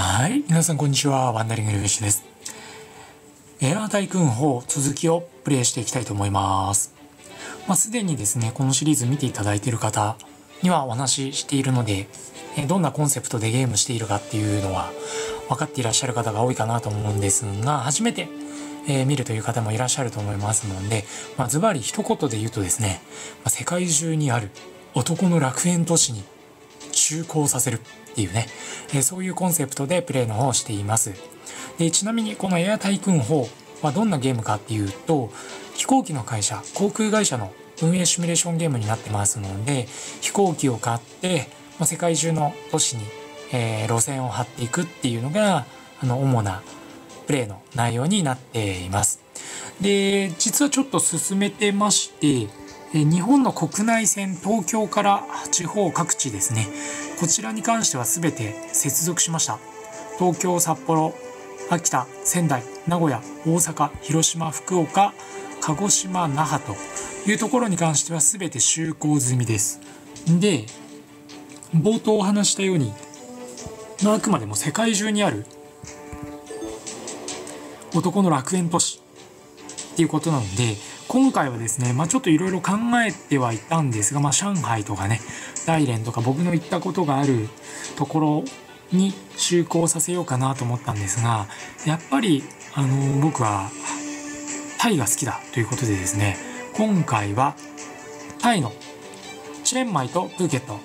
はい。皆さんこんにちは。ワンダリングリフィッシュです。エアータイクーン4続きをプレイしていきたいと思います。まあ、すでにですね、このシリーズ見ていただいている方にはお話ししているので、どんなコンセプトでゲームしているかっていうのは分かっていらっしゃる方が多いかなと思うんですが、初めて、え見るという方もいらっしゃると思いますので、まあ、ズバリ一言で言うとですね、ま世界中にある男の楽園都市に就航させるっていうね、えそういうコンセプトでプレイの方をしています。でちなみにこのエアタイクーン4はどんなゲームかっていうと飛行機の会社航空会社の運営シミュレーションゲームになってますので飛行機を買って、ま、世界中の都市に、えー路線を張っていくっていうのがあの主なプレイの内容になっています。で実はちょっと進めてまして日本の国内線東京から地方各地ですね。こちらに関しては全て接続しました。東京札幌秋田仙台名古屋大阪広島福岡鹿児島那覇というところに関しては全て就航済みです。で冒頭お話したようにあくまでも世界中にある男の楽園都市っていうことなので今回はですね、まあ、ちょっといろいろ考えてはいたんですが、まあ、上海とかね大連とか僕の行ったことがあるところに就航させようかなと思ったんですがやっぱりあの僕はタイが好きだということでですね今回はタイのチェンマイとプーケット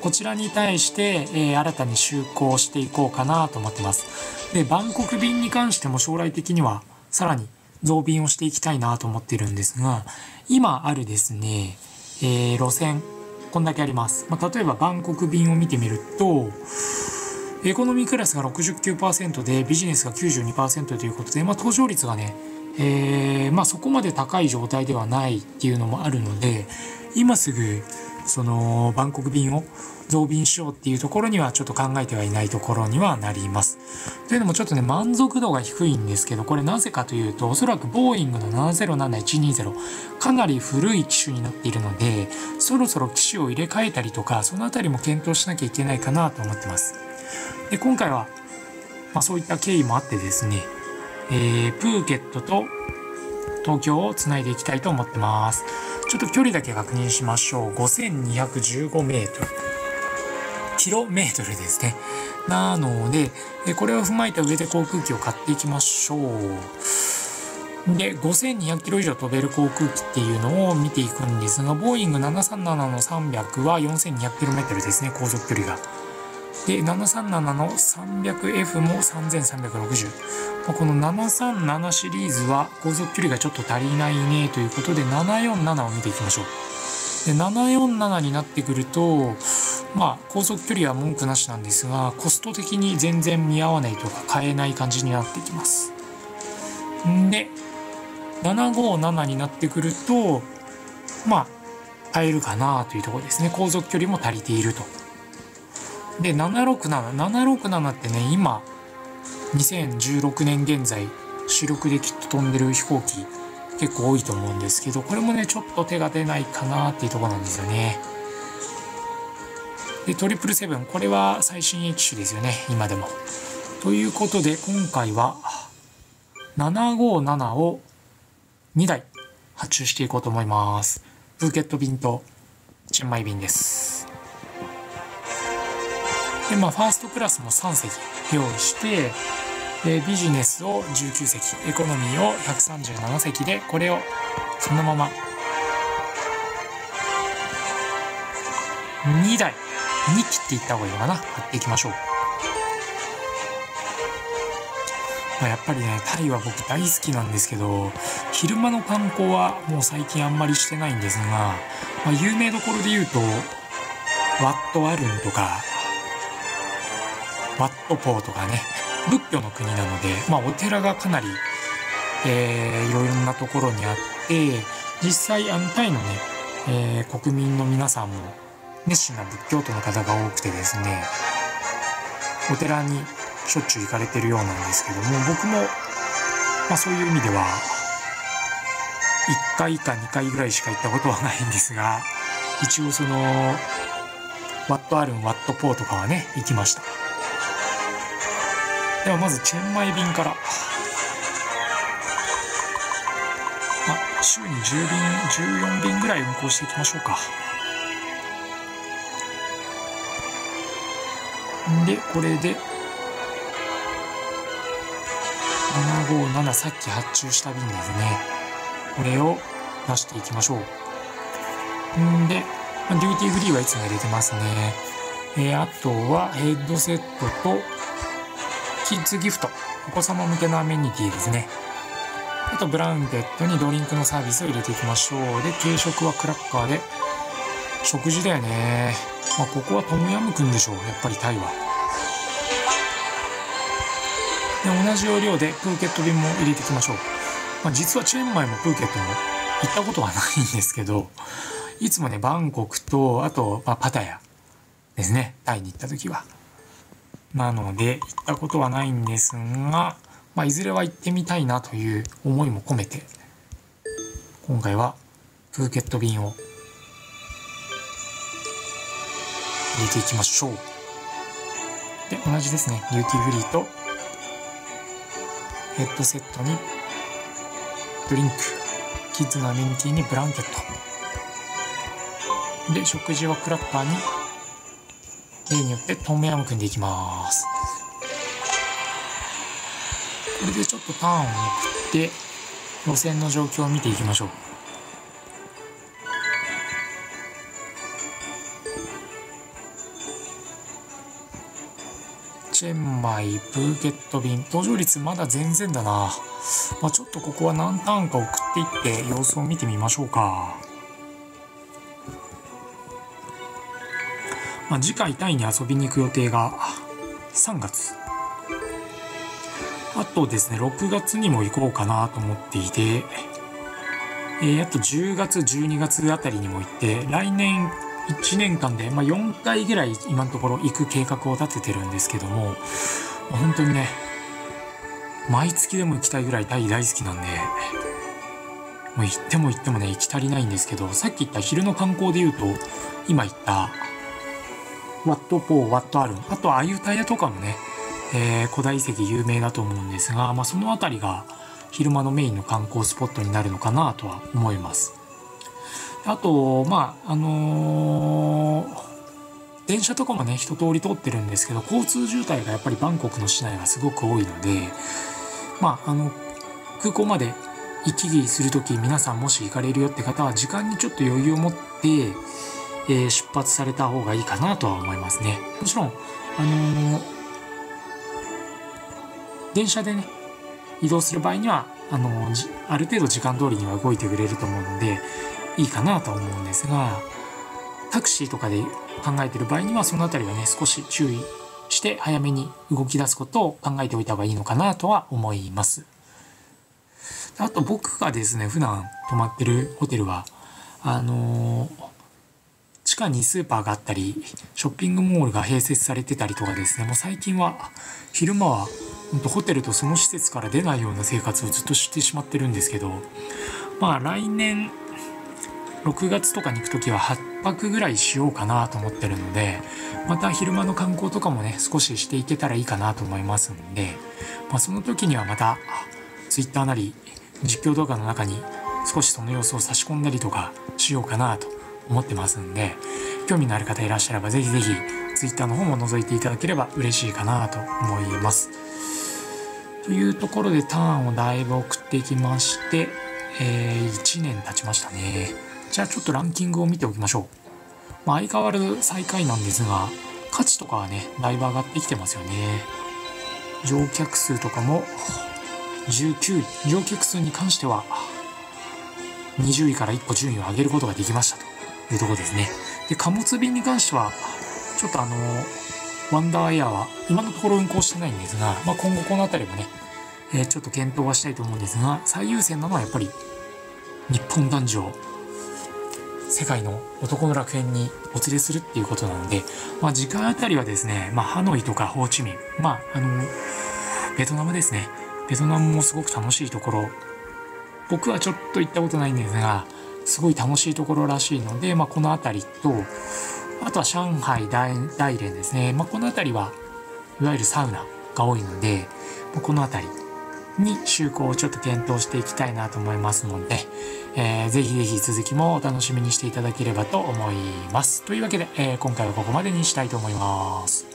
こちらに対して、えー新たに就航していこうかなと思ってます。でバンコク便に関しても将来的にはさらに増便をしていきたいなと思ってるんですが今あるですね、えー路線こんだけあります、まあ、例えばバンコク便を見てみるとエコノミークラスが69%でビジネスが92%ということで、まあ、搭乗率がね、えーまあ、そこまで高い状態ではないっていうのもあるので今すぐそのバンコク便を増便しようっていうところにはちょっと考えてはいないところにはなります。というのもちょっとね満足度が低いんですけどこれなぜかというとおそらくボーイングの707120かなり古い機種になっているのでそろそろ機種を入れ替えたりとかそのあたりも検討しなきゃいけないかなと思ってます。で今回は、まあ、そういった経緯もあってですね、えープーケットと東京をつないでいきたいと思ってます。ちょっと距離だけ確認しましょう。5215メートル。キロメートルですね。なので、これを踏まえた上で航空機を買っていきましょう。で、5200キロ以上飛べる航空機っていうのを見ていくんですが、ボーイング737の300は4200キロメートルですね、航続距離が。で、737の 300F も3360。この737シリーズは航続距離がちょっと足りないねということで747を見ていきましょう。で747になってくるとまあ高速距離は文句なしなんですがコスト的に全然見合わないとか買えない感じになってきます。んで757になってくるとまあ買えるかなというところですね航続距離も足りていると。で767767ってね今2016年現在主力できっと飛んでる飛行機結構多いと思うんですけどこれもねちょっと手が出ないかなっていうとこなんですよね。でトリプルセブンこれは最新機種ですよね今でも。ということで今回は757を2台発注していこうと思います。プーケット便とチェンマイ便です。でまあファーストクラスも3席用意してでビジネスを19席エコノミーを137席でこれをそのまま2台2切っていった方がいいのかな？貼っていきましょう、まあ、やっぱりねタイは僕大好きなんですけど昼間の観光はもう最近あんまりしてないんですが、まあ、有名どころで言うとワットアルンとかワットポーとかね仏教の国なので、まあ、お寺がかなり、えーいろいろなところにあって実際あのタイのね、えー国民の皆さんも熱心な仏教徒の方が多くてですねお寺にしょっちゅう行かれてるようなんですけども僕も、まあ、そういう意味では1回か2回ぐらいしか行ったことはないんですが一応そのワットアルンワットポーとかはね行きました。ではまずチェンマイ便から。あ週に10便14便ぐらい運行していきましょうか。でこれで757さっき発注した便ですね。これを出していきましょう。んでデューティーフリーはいつも入れてますね。えー、あとはヘッドセットとキッズギフト。お子様向けのアメニティですね。あとブランケットにドリンクのサービスを入れていきましょう。で軽食はクラッカーで。食事だよね。まあここはトムヤムクンでしょう。やっぱりタイは。で同じ要領でプーケット便も入れていきましょう、まあ、実はチェンマイもプーケットも行ったことはないんですけどいつもねバンコクとあと、まあ、パタヤですね。タイに行った時は。なので行ったことはないんですが、まあ、いずれは行ってみたいなという思いも込めて今回はプーケット便を入れていきましょう。で同じですね。デューティーフリーとヘッドセットにドリンクキッズのアメニティにブランケット。で食事はクラッカーに例によってトムヤムクンでいきます。これでちょっとターンを送って路線の状況を見ていきましょう。チェンマイプーケット便。搭乗率まだ全然だな、まあ、ちょっとここは何ターンか送っていって様子を見てみましょうか。まあ、次回タイに遊びに行く予定が3月。あとですね6月にも行こうかなと思っていて、えー、あと10月12月あたりにも行って来年1年間で、まあ、4回ぐらい今のところ行く計画を立ててるんですけども本当にね毎月でも行きたいぐらいタイ大好きなんでもう行っても行ってもね行き足りないんですけどさっき言った昼の観光で言うと今言ったワットポー、ワットアルン、あとアユタヤとかもね、えー、古代遺跡有名だと思うんですが、まあ、その辺りが昼間のメインの観光スポットになるのかなとは思います。あと、まあ、あのー、電車とかもね、一通り通ってるんですけど、交通渋滞がやっぱりバンコクの市内はすごく多いので、まあ、あの、空港まで行き来する時皆さんもし行かれるよって方は時間にちょっと余裕を持ってえー、出発された方がいいかなとは思いますね。もちろん、あのー、電車でね、移動する場合には、あのー、ある程度時間通りには動いてくれると思うので、いいかなと思うんですが、タクシーとかで考えてる場合には、そのあたりはね、少し注意して早めに動き出すことを考えておいた方がいいのかなとは思います。あと僕がですね、普段泊まってるホテルは、あのー下にスーパーがあったり、ショッピングモールが併設されてたりとかですね、もう最近は昼間はホテルとその施設から出ないような生活をずっとしてしまってるんですけど、まあ来年6月とかに行く時は8泊ぐらいしようかなと思ってるので、また昼間の観光とかもね、少ししていけたらいいかなと思いますんで、まあその時にはまた Twitter なり実況動画の中に少しその様子を差し込んだりとかしようかなと思ってますんで興味のある方いらっしゃればぜひぜひ Twitter の方も覗いていただければ嬉しいかなと思います。というところでターンをだいぶ送ってきまして、えー、1年経ちましたね。じゃあちょっとランキングを見ておきましょう。まあ、相変わらず最下位なんですが、価値とかはね、だいぶ上がってきてますよね。乗客数とかも19位。乗客数に関しては20位から1個順位を上げることができましたと。いうところですね。で、貨物便に関しては、ちょっとあの、ワンダーエアは今のところ運行してないんですが、まあ、今後この辺りもね、えー、ちょっと検討はしたいと思うんですが、最優先なのはやっぱり日本男女を世界の男の楽園にお連れするっていうことなので、まあ、時間あたりはですね、まあ、ハノイとかホーチミン、まあ、あの、ベトナムですね。ベトナムもすごく楽しいところ、僕はちょっと行ったことないんですが、すごい楽しいところらしいので、まあ、この辺りとあとは上海大連ですね、まあ、この辺りはいわゆるサウナが多いのでまこの辺りに就航をちょっと検討していきたいなと思いますので、えー、ぜひぜひ続きもお楽しみにしていただければと思います。というわけで、えー、今回はここまでにしたいと思います。